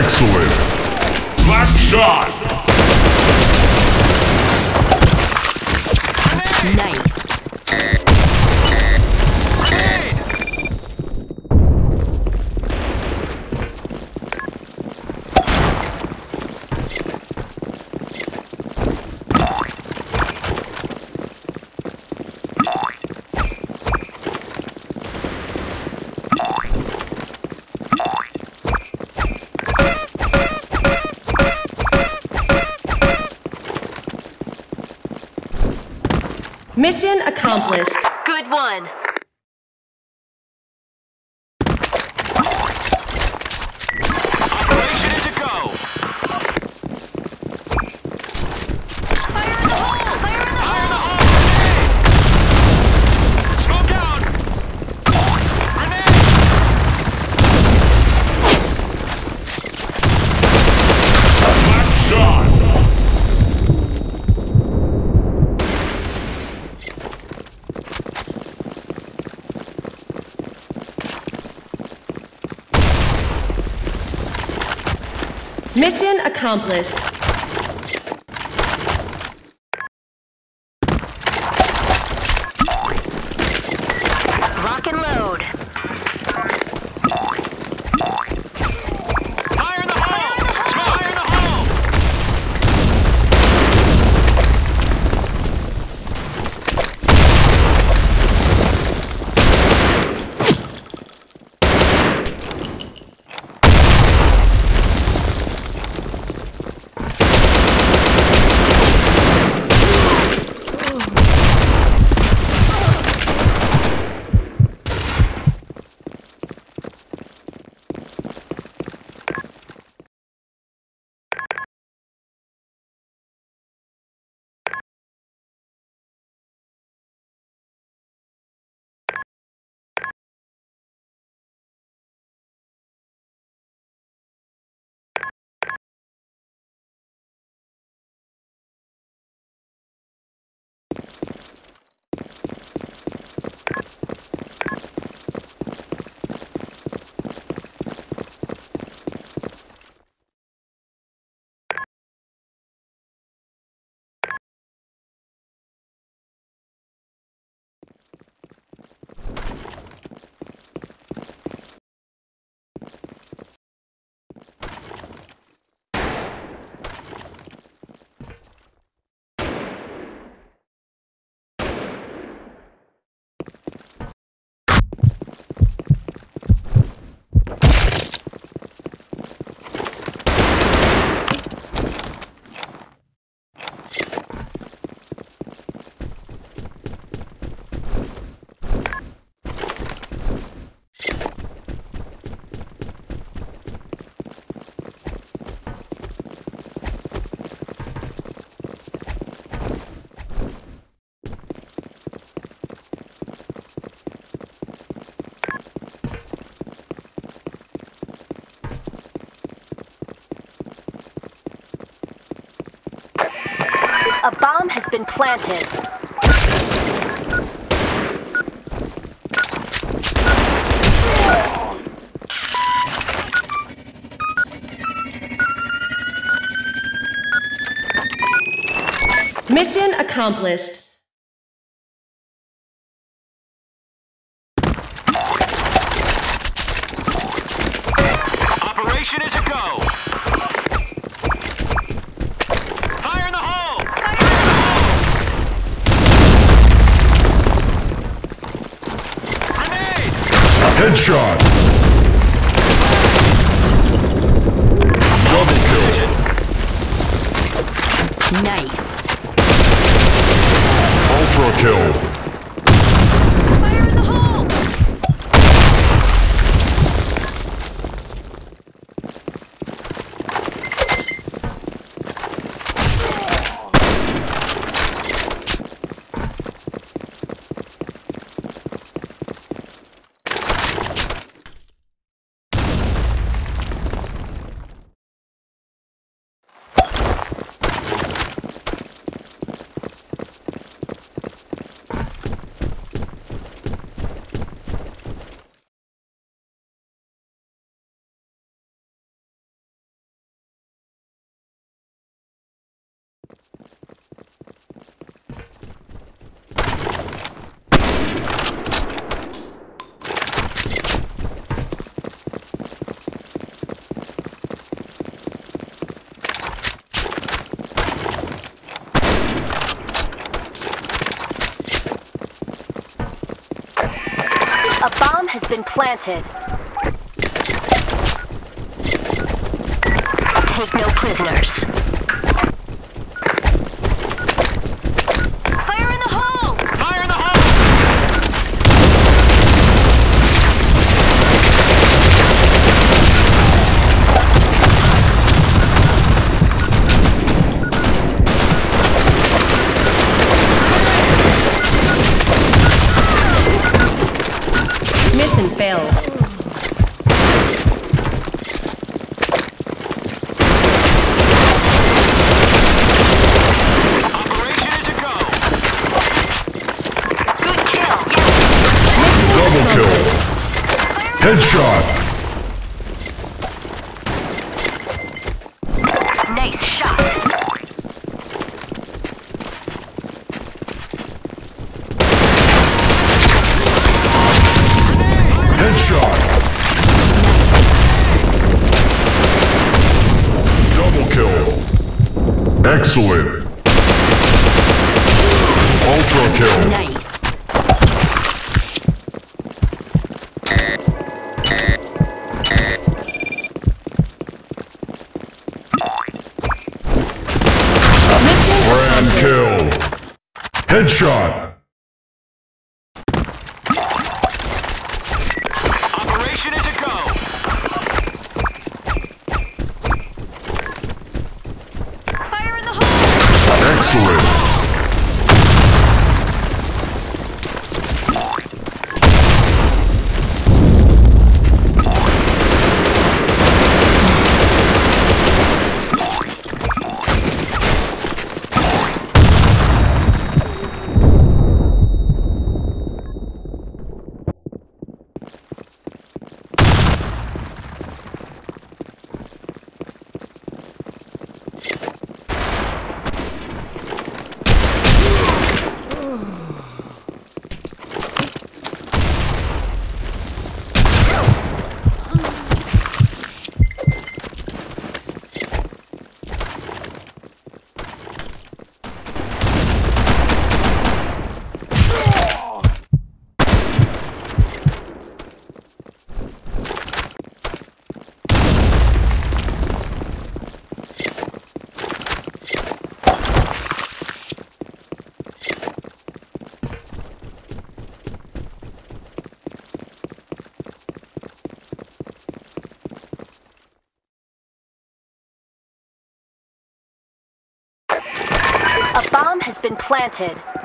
Excellent. Black shot. Mission accomplished. Good one. accomplished. been planted. Mission accomplished. Headshot! Double kill. Nice. Ultra kill. been planted. Take no prisoners. Headshot. Headshot! been planted.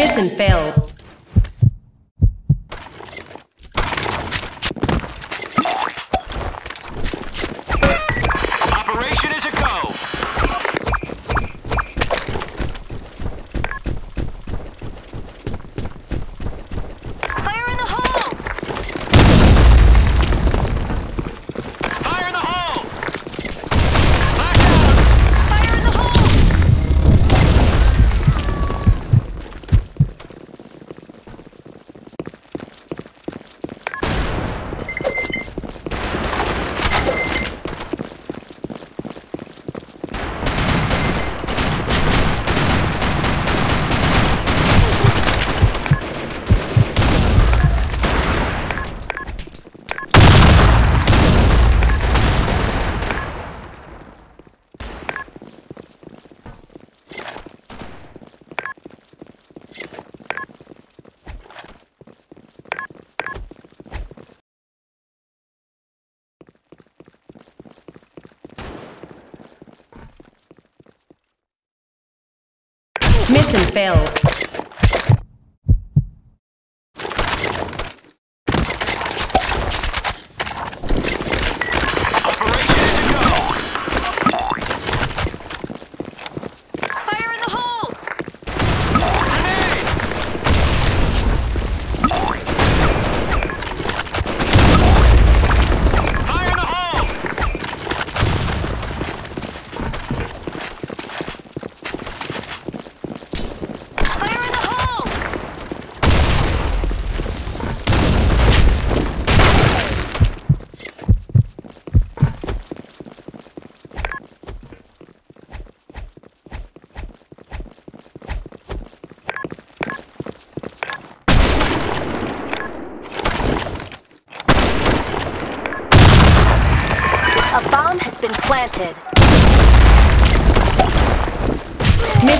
Mission failed. Mission failed.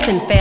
Mission failed.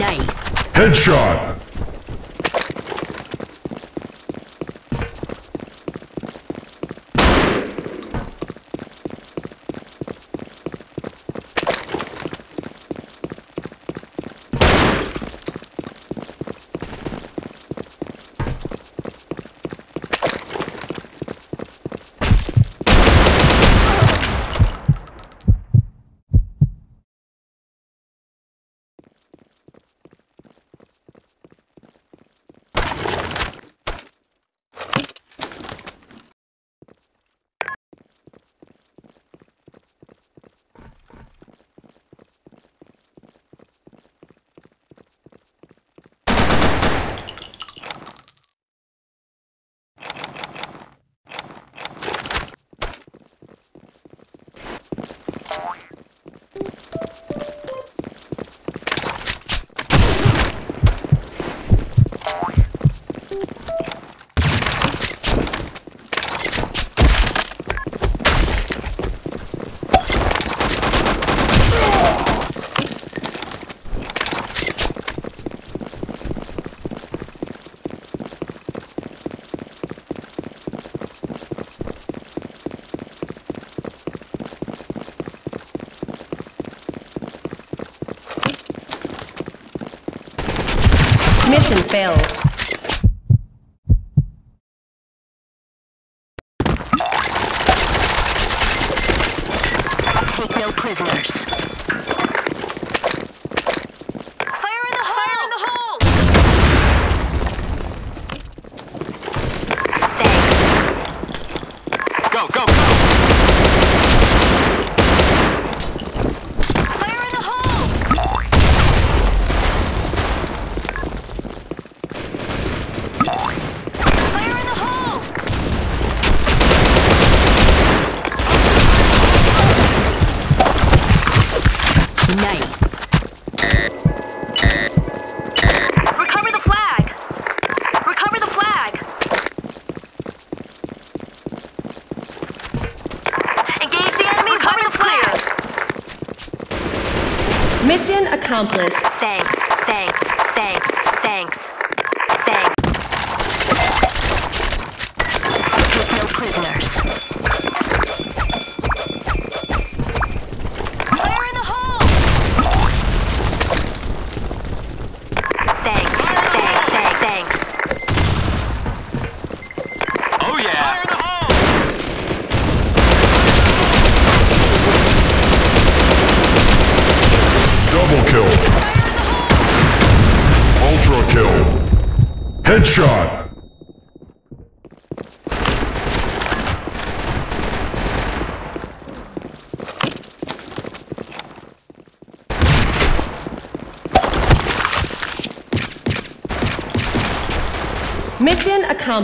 Nice. Headshot. Prisoners.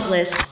Mission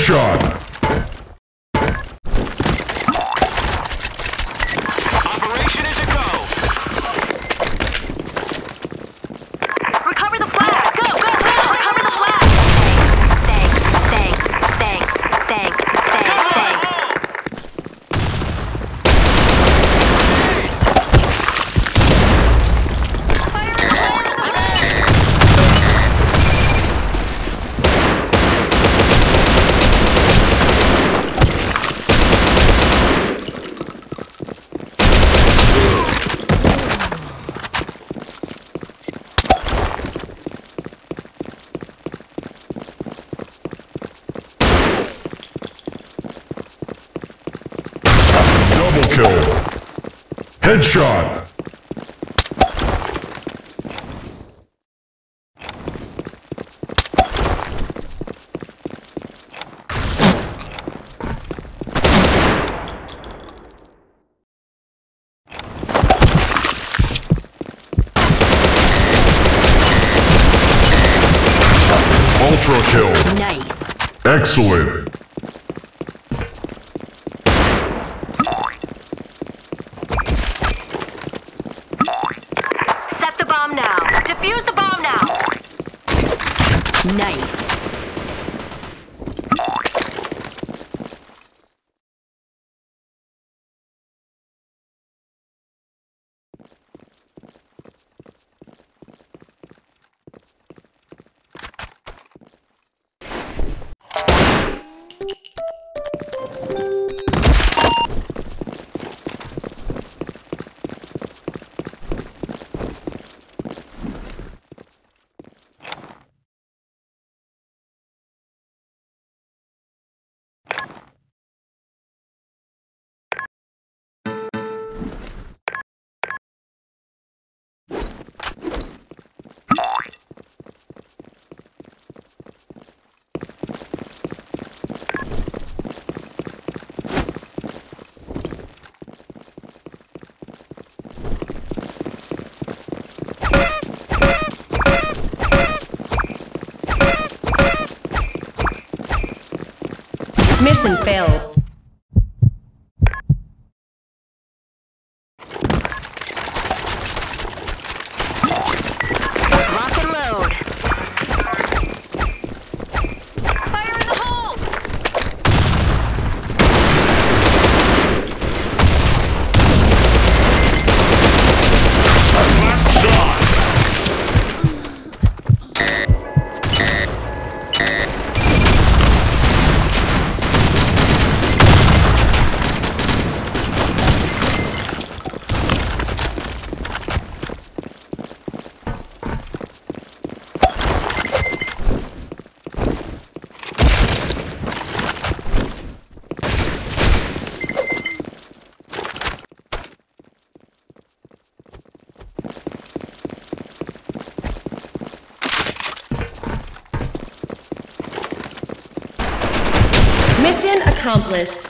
Headshot. Headshot. Nice. Mission failed. Mission